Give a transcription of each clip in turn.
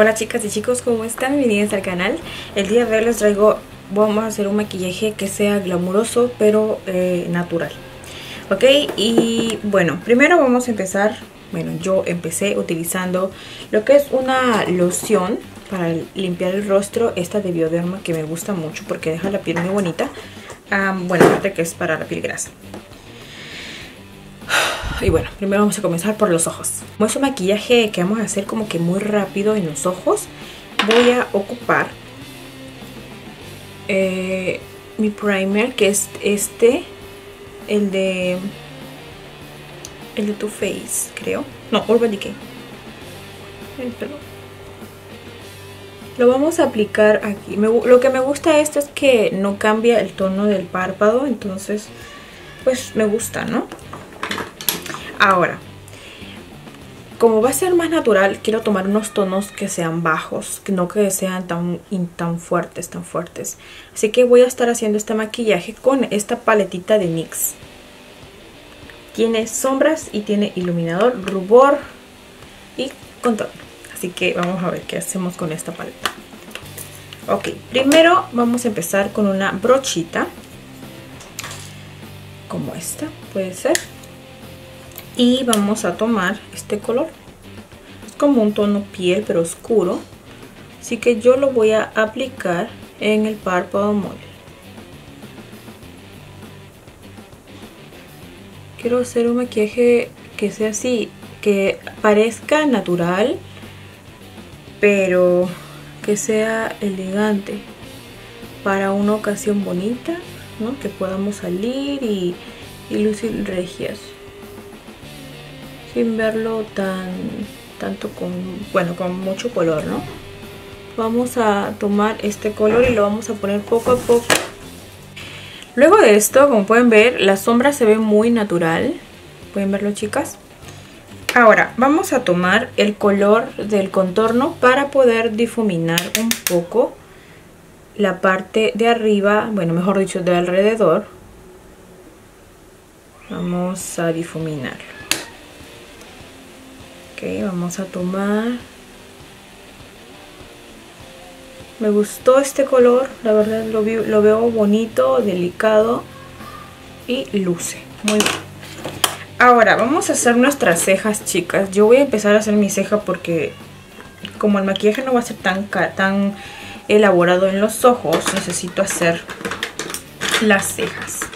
Hola chicas y chicos, ¿cómo están? Bienvenidos al canal. El día de hoy les traigo, vamos a hacer un maquillaje que sea glamuroso pero eh, natural. Ok, y bueno, primero vamos a empezar, bueno, yo empecé utilizando lo que es una loción para limpiar el rostro. Esta de Bioderma que me gusta mucho porque deja la piel muy bonita. bueno, aparte que es para la piel grasa. Y bueno, primero vamos a comenzar por los ojos. Como es maquillaje que vamos a hacer como que muy rápido en los ojos, voy a ocupar eh, mi primer, que es este, el de el de Too Faced, creo. No, Urban Decay. Lo vamos a aplicar aquí. lo que me gusta esto es que no cambia el tono del párpado, entonces pues me gusta, ¿no? Ahora, como va a ser más natural, quiero tomar unos tonos que sean bajos, que no que sean tan, tan fuertes, tan fuertes. Así que voy a estar haciendo este maquillaje con esta paletita de NYX. Tiene sombras y tiene iluminador, rubor y contorno. Así que vamos a ver qué hacemos con esta paleta. Ok, primero vamos a empezar con una brochita. Como esta, puede ser y vamos a tomar este color. Es como un tono piel pero oscuro. Así que yo lo voy a aplicar en el párpado móvil quiero hacer un maquillaje que sea así que parezca natural pero que sea elegante para una ocasión bonita ¿no? que podamos salir y, y lucir regias sin verlo tan tanto con bueno con mucho color no vamos a tomar este color y lo vamos a poner poco a poco. Luego de esto como pueden ver la sombra se ve muy natural. Pueden verlo chicas ahora vamos a tomar el color del contorno para poder difuminar un poco la parte de arriba bueno mejor dicho de alrededor. Vamos a difuminarlo Ok, vamos a tomar. Me gustó este color, la verdad lo, veo bonito, delicado y luce. Muy bien. Ahora vamos a hacer nuestras cejas, chicas. Yo voy a empezar a hacer mi ceja porque como el maquillaje no va a ser tan elaborado en los ojos, necesito hacer las cejas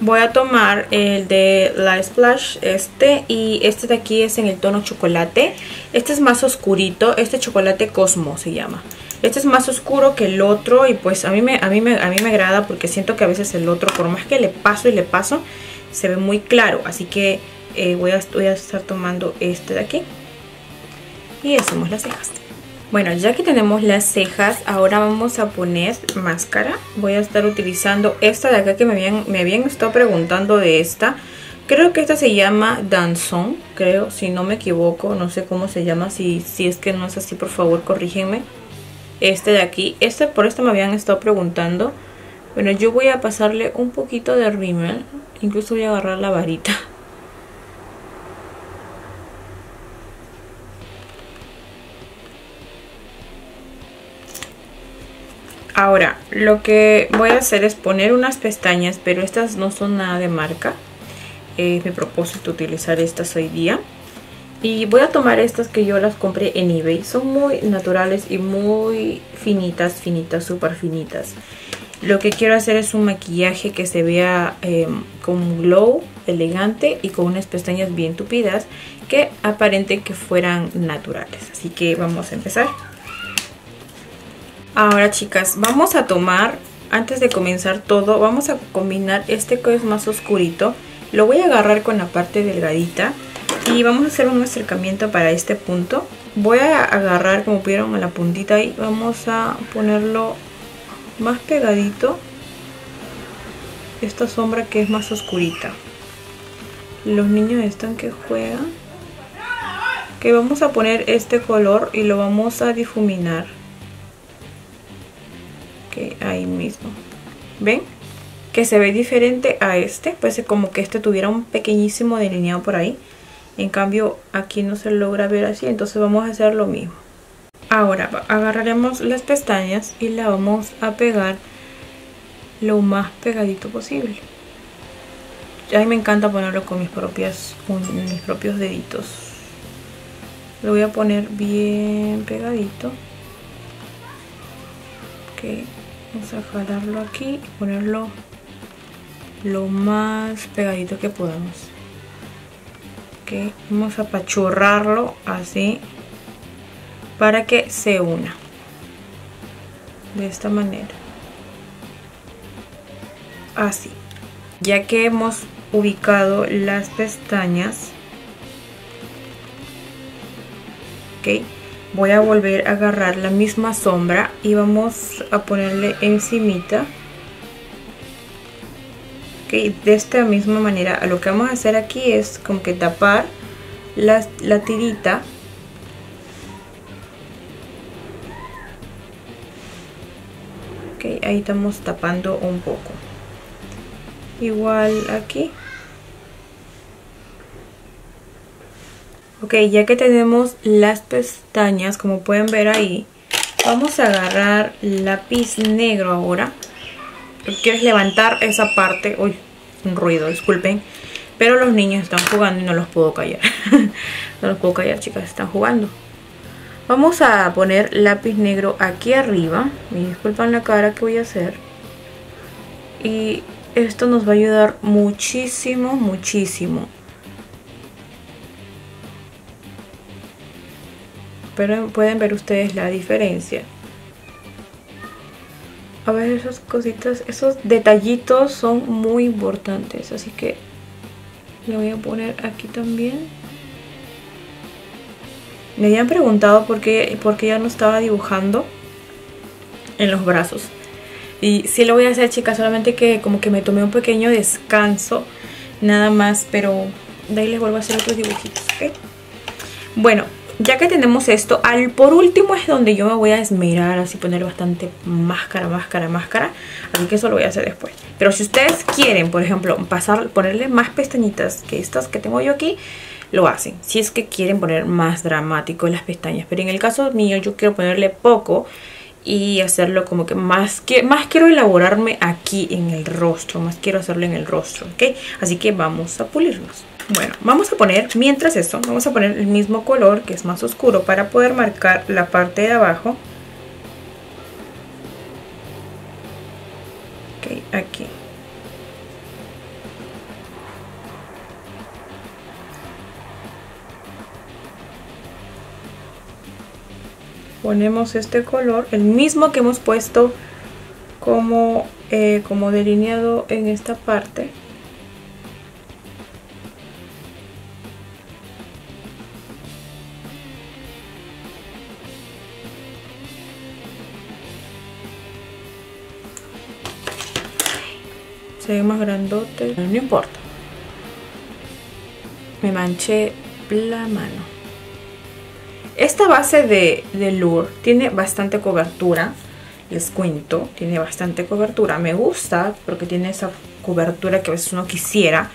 voy a tomar el de la Splash este y este de aquí es en el tono chocolate. Este es más oscurito este chocolate Cosmo se llama. Este es más oscuro que el otro y pues a mí me, a mí me, a mí me agrada porque siento que a veces el otro por más que le paso y le paso se ve muy claro. Así que eh, voy, a, voy a estar tomando este de aquí. Y hacemos las cejas bueno, ya que tenemos las cejas, ahora vamos a poner máscara. Voy a estar utilizando esta de acá que me habían, me habían estado preguntando de esta. Creo que esta se llama Danson, creo, si no me equivoco. No sé cómo se llama, si, si es que no es así, por favor, corrígenme. Este de aquí, este por esto me habían estado preguntando. Bueno, yo voy a pasarle un poquito de rímel. Incluso voy a agarrar la varita Ahora, lo que voy a hacer es poner unas pestañas, pero estas no son nada de marca. Es mi propósito utilizar estas hoy día. Y voy a tomar estas que yo las compré en eBay. Son muy naturales y muy finitas, finitas, súper finitas. Lo que quiero hacer es un maquillaje que se vea em, con un glow elegante y con unas pestañas bien tupidas que aparenten que fueran naturales. Así que vamos a empezar. Ahora chicas, vamos a tomar, antes de comenzar todo, vamos a combinar este que es más oscurito. Lo voy a agarrar con la parte delgadita y vamos a hacer un acercamiento para este punto. Voy a agarrar como vieron a la puntita y vamos a ponerlo más pegadito. Esta sombra que es más oscurita. Los niños están que juegan. Que vamos a poner este color y lo vamos a difuminar ahí mismo ven que se ve diferente a este pues como que este tuviera un pequeñísimo delineado por ahí en cambio aquí no se logra ver así entonces vamos a hacer lo mismo Ahora agarraremos las pestañas y la vamos a pegar lo más pegadito posible. A mí me encanta ponerlo con mis, propias, con mis propios deditos. Lo voy a poner bien pegadito. Ok, vamos a jalarlo aquí y ponerlo lo más pegadito que podamos. Ok, vamos a apachurrarlo así para que se una. De esta manera. Así. Ya que hemos ubicado las pestañas ok voy a volver a agarrar la misma sombra y vamos a ponerle encimita. Ok de esta misma manera lo que vamos a hacer aquí es como que tapar la, la tirita. Ok ahí estamos tapando un poco. Igual aquí ok ya que tenemos las pestañas como pueden ver ahí vamos a agarrar lápiz negro ahora. Quieres levantar esa parte uy un ruido disculpen. Pero los niños están jugando y no los puedo callar. No los puedo callar chicas están jugando. Vamos a poner lápiz negro aquí arriba. Me disculpan la cara que voy a hacer. Y esto nos va a ayudar muchísimo, muchísimo. Pero pueden ver ustedes la diferencia. A ver, esas cositas, esos detallitos son muy importantes. Así que le voy a poner aquí también. Me habían preguntado por qué, por qué ya no estaba dibujando en los brazos. Y sí lo voy a hacer chicas, solamente que como que me tomé un pequeño descanso, nada más, pero de ahí les vuelvo a hacer otros dibujitos, ¿ok? Bueno, ya que tenemos esto, al por último es donde yo me voy a esmerar, así poner bastante máscara, máscara, máscara. Así que eso lo voy a hacer después. Pero si ustedes quieren, por ejemplo, pasar, ponerle más pestañitas que estas que tengo yo aquí, lo hacen. Si es que quieren poner más dramático las pestañas. Pero en el caso mío yo quiero ponerle poco y hacerlo como que más, que, más quiero elaborarme aquí en el rostro, más quiero hacerlo en el rostro, ¿ok? Así que vamos a pulirnos. Bueno, vamos a poner, mientras esto, vamos a poner el mismo color que es más oscuro para poder marcar la parte de abajo. Ok, aquí. ponemos este color, el mismo que hemos puesto como, eh, como delineado en esta parte. Se ve más grandote, no importa. Me manché la mano. Esta base de, de Lure tiene bastante cobertura, les cuento, tiene bastante cobertura. Me gusta porque tiene esa cobertura que a veces uno quisiera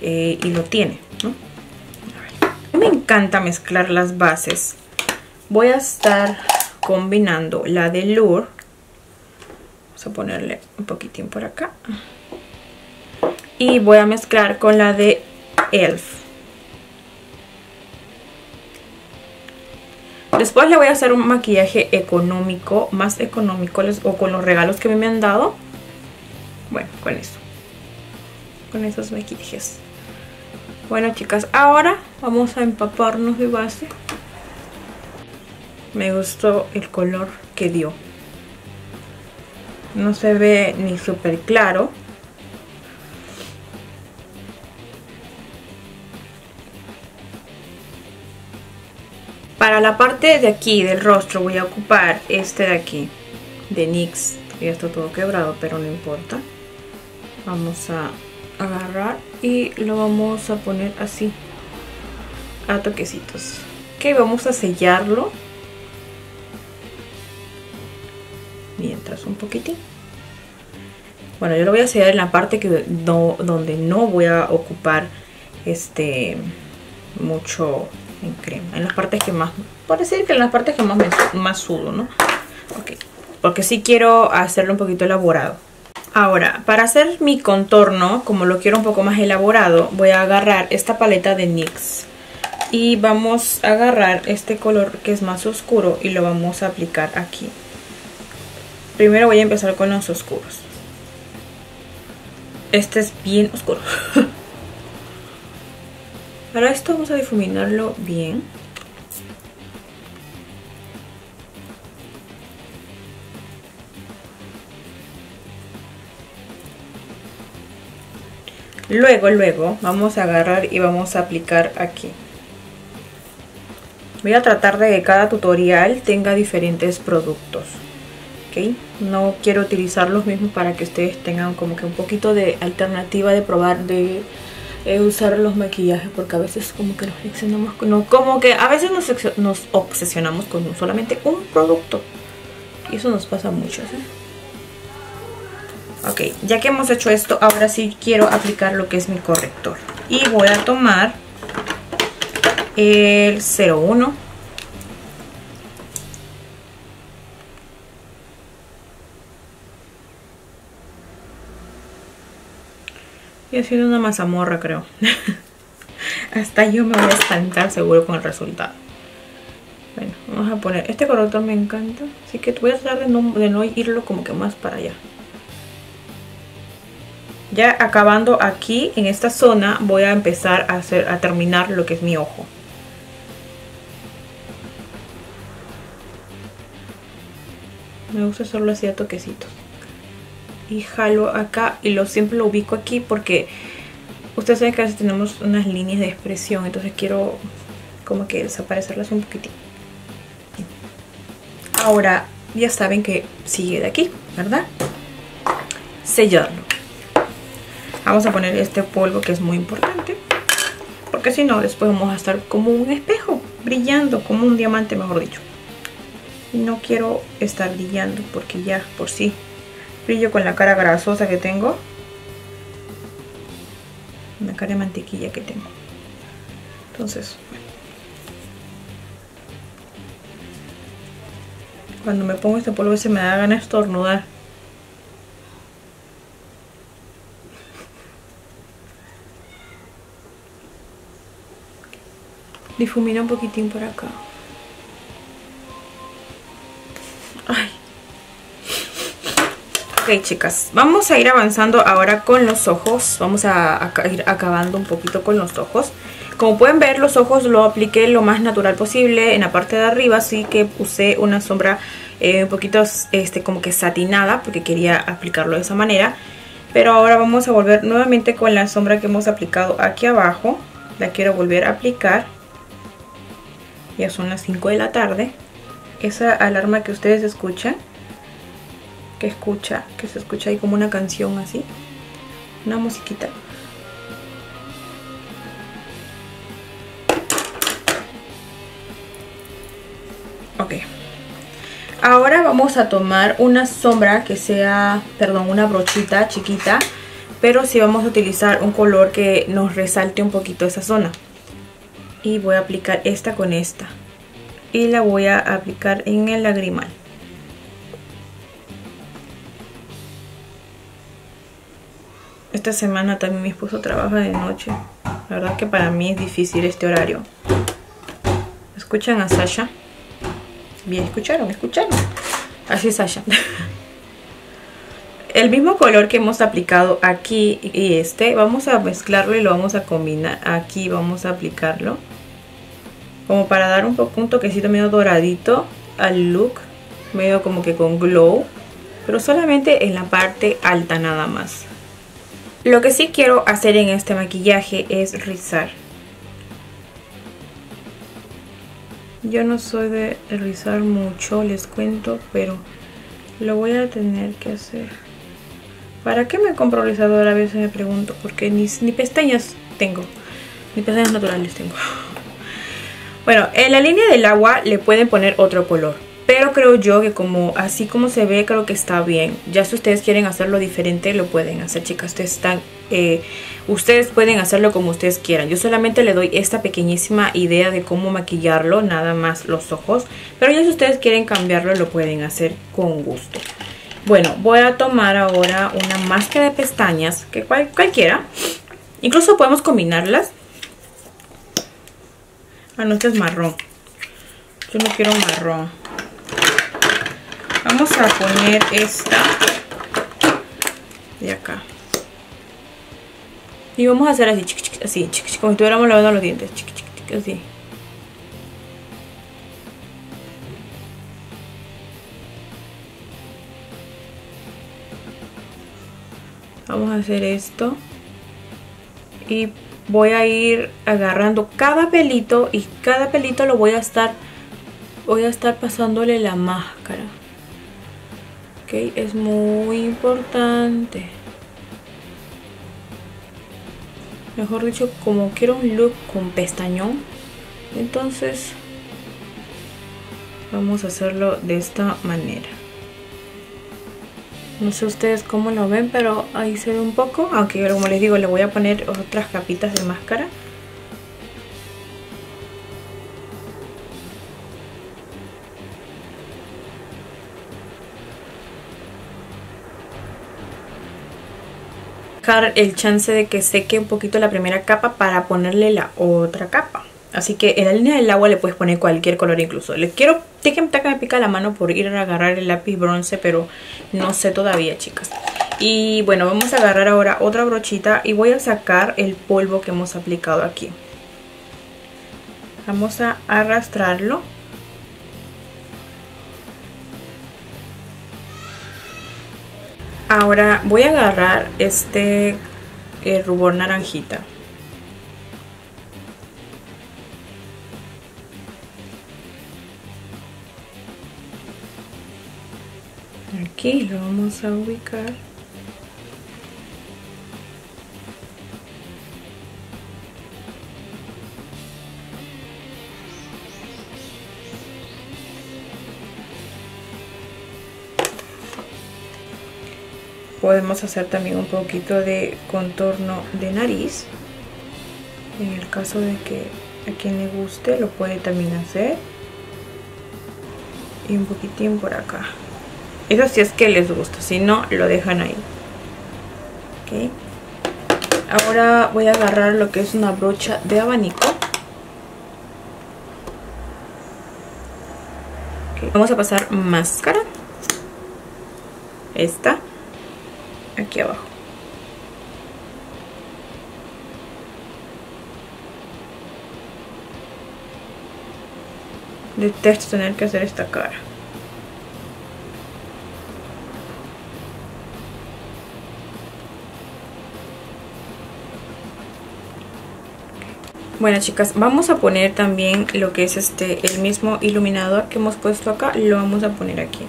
eh, y lo tiene. Me encanta mezclar las bases. Voy a estar combinando la de Lure. Vamos a ponerle un poquitín por acá. Y voy a mezclar con la de Elf. Después le voy a hacer un maquillaje económico, más económico o con los regalos que me han dado. Bueno, con eso. Con esos maquillajes. Bueno chicas, ahora vamos a empaparnos de base. Me gustó el color que dio. No se ve ni súper claro. Para la parte de aquí del rostro voy a ocupar este de aquí, de NYX. Ya está todo quebrado, pero no importa. Vamos a agarrar y lo vamos a poner así, a toquecitos. Ok, vamos a sellarlo. Mientras un poquitín. Bueno, yo lo voy a sellar en la parte que donde no voy a ocupar este mucho en crema, en las partes que más por decir que en las partes que más, me, más sudo, ¿no? Ok, porque sí quiero hacerlo un poquito elaborado. Ahora, para hacer mi contorno, como lo quiero un poco más elaborado, voy a agarrar esta paleta de NYX. Y vamos a agarrar este color que es más oscuro y lo vamos a aplicar aquí. Primero voy a empezar con los oscuros. Este es bien oscuro. Para esto vamos a difuminarlo bien. Luego, luego, vamos a agarrar y vamos a aplicar aquí. Voy a tratar de que cada tutorial tenga diferentes productos. No quiero utilizar los mismos para que ustedes tengan como que un poquito de alternativa de probar de eh, usar los maquillajes porque a veces como que nos obsesionamos con, como que a veces nos, nos obsesionamos con solamente un producto y eso nos pasa mucho ¿sí? Ok, ya que hemos hecho esto, ahora sí quiero aplicar lo que es mi corrector. Y voy a tomar el 01. Y haciendo una mazamorra, creo. Hasta yo me voy a espantar seguro con el resultado. Bueno, vamos a poner... Este corrector me encanta. Así que voy a tratar de no, de no irlo como que más para allá. Ya acabando aquí, en esta zona, voy a empezar a, hacer, a terminar lo que es mi ojo. Me gusta hacerlo así a toquecitos. Y jalo acá y lo siempre lo ubico aquí porque ustedes saben que a veces tenemos unas líneas de expresión, entonces quiero como que desaparecerlas un poquitín. Ahora ya saben que sigue de aquí, ¿verdad? Sellarlo. Vamos a poner este polvo que es muy importante. Porque si no, después vamos a estar como un espejo, brillando, como un diamante, mejor dicho. Y no quiero estar brillando porque ya por sí brillo con la cara grasosa que tengo. Una cara de mantequilla que tengo. Entonces, Cuando me pongo este polvo se me da ganas de estornudar. difumina un poquitín por acá. Ok chicas, vamos a ir avanzando ahora con los ojos. Vamos a, ir acabando un poquito con los ojos. Como pueden ver los ojos lo apliqué lo más natural posible en la parte de arriba. Así que usé una sombra eh, un poquito este, como que satinada porque quería aplicarlo de esa manera. Pero ahora vamos a volver nuevamente con la sombra que hemos aplicado aquí abajo. La quiero volver a aplicar ya son las 5 de la tarde. Esa alarma que ustedes escuchan, que escucha, que se escucha ahí como una canción así, una musiquita. Ok. Ahora vamos a tomar una sombra que sea, perdón, una brochita chiquita, pero sí vamos a utilizar un color que nos resalte un poquito esa zona y voy a aplicar esta con esta y la voy a aplicar en el lagrimal esta semana también mi esposo trabaja de noche. La verdad que para mí es difícil este horario. Escuchan a Sasha bien escucharon escucharon así es Sasha. El mismo color que hemos aplicado aquí y este vamos a mezclarlo y lo vamos a combinar aquí vamos a aplicarlo. Como para dar un, poco, un toquecito medio doradito al look, medio como que con glow, pero solamente en la parte alta nada más. Lo que sí quiero hacer en este maquillaje es rizar. Yo no soy de rizar mucho, les cuento, pero lo voy a tener que hacer. ¿Para qué me compro rizador? A veces me pregunto, porque ni, ni pestañas tengo, ni pestañas naturales tengo. Bueno, en la línea del agua le pueden poner otro color. Pero creo yo que como así como se ve, creo que está bien. Ya si ustedes quieren hacerlo diferente, lo pueden hacer, chicas. Ustedes están, eh, ustedes pueden hacerlo como ustedes quieran. Yo solamente le doy esta pequeñísima idea de cómo maquillarlo, nada más los ojos. Pero ya si ustedes quieren cambiarlo, lo pueden hacer con gusto. Bueno, voy a tomar ahora una máscara de pestañas, que cualquiera. Incluso podemos combinarlas. Ah, no, este es marrón. Yo no quiero marrón. Vamos a poner esta de acá. Y vamos a hacer así, así, como si estuviéramos lavando los dientes. Así. Vamos a hacer esto. Y voy a ir agarrando cada pelito y cada pelito lo voy a estar voy a estar pasándole la máscara es muy importante. Mejor dicho como quiero un look con pestañón entonces vamos a hacerlo de esta manera. No sé ustedes cómo lo ven pero ahí se ve un poco. Aunque como les digo le voy a poner otras capitas de máscara el chance de que seque un poquito la primera capa para ponerle la otra capa. Así que en la línea del agua le puedes poner cualquier color incluso. Le quiero, que me pica la mano por ir a agarrar el lápiz bronce, pero no sé todavía, chicas. Y bueno, vamos a agarrar ahora otra brochita y voy a sacar el polvo que hemos aplicado aquí. Vamos a arrastrarlo Ahora voy a agarrar este eh, rubor naranjita. Aquí lo vamos a ubicar. Podemos hacer también un poquito de contorno de nariz. En el caso de que a quien le guste lo puede también hacer. Y un poquitín por acá. Eso sí es que les gusta si no lo dejan ahí. Ok. Ahora voy a agarrar lo que es una brocha de abanico. Vamos a pasar máscara. Esta aquí abajo. Detesto tener que hacer esta cara. Bueno chicas, vamos a poner también lo que es este el mismo iluminador que hemos puesto acá, lo vamos a poner aquí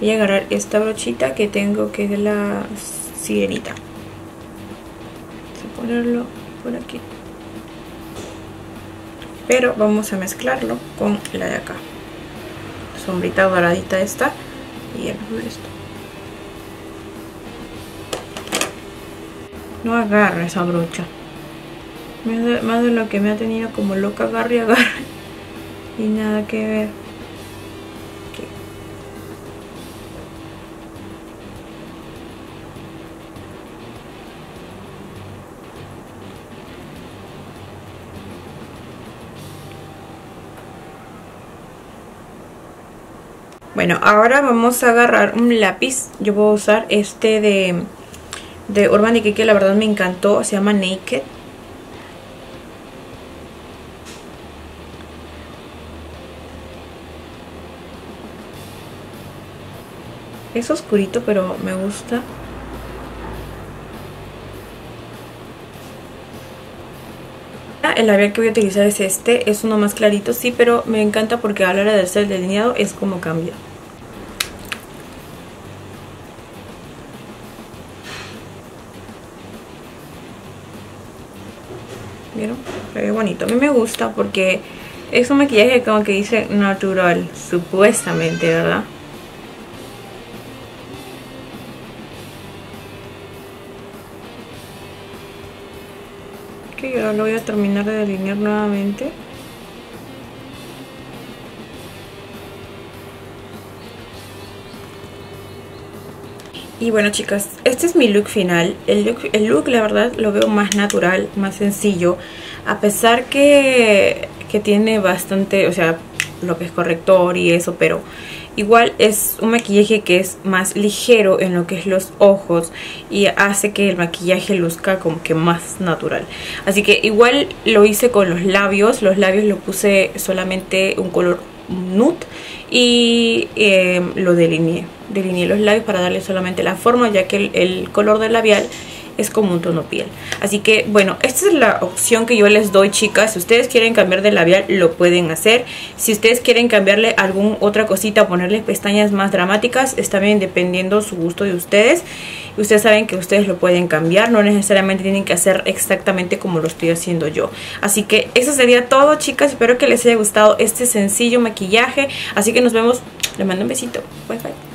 voy a agarrar esta brochita que tengo que es de la sirenita. A ponerlo por aquí. Pero vamos a mezclarlo con la de acá. Sombrita doradita esta y el resto. No agarra esa brocha. Más de lo que me ha tenido como loca agarre y agarre. Y nada que ver Bueno, ahora vamos a agarrar un lápiz. Yo voy a usar este de, de Urban Decay que la verdad me encantó. Se llama Naked. Es oscurito, pero me gusta. El labial que voy a utilizar es este, es uno más clarito, sí, pero me encanta porque a la hora de hacer el delineado es como cambia. Bonito. A mí me gusta porque Es un maquillaje como que dice natural, supuestamente, ¿verdad? Ok, ahora lo voy a terminar de delinear nuevamente. Y bueno chicas, este es mi look final. El look, el look la verdad lo veo más natural, más sencillo. A pesar que, que tiene bastante, o sea, lo que es corrector y eso, pero igual es un maquillaje que es más ligero en lo que es los ojos y hace que el maquillaje luzca como que más natural. Así que igual lo hice con los labios, los labios lo puse solamente un color nude y eh, lo delineé delineé los labios para darle solamente la forma ya que el, color del labial es como un tono piel. Así que bueno, esta es la opción que yo les doy chicas. Si ustedes quieren cambiar de labial lo pueden hacer. Si ustedes quieren cambiarle alguna otra cosita, ponerle pestañas más dramáticas, está bien dependiendo su gusto de ustedes. Ustedes saben que ustedes lo pueden cambiar, no necesariamente tienen que hacer exactamente como lo estoy haciendo yo. Así que eso sería todo chicas, espero que les haya gustado este sencillo maquillaje. Así que nos vemos, les mando un besito, bye bye.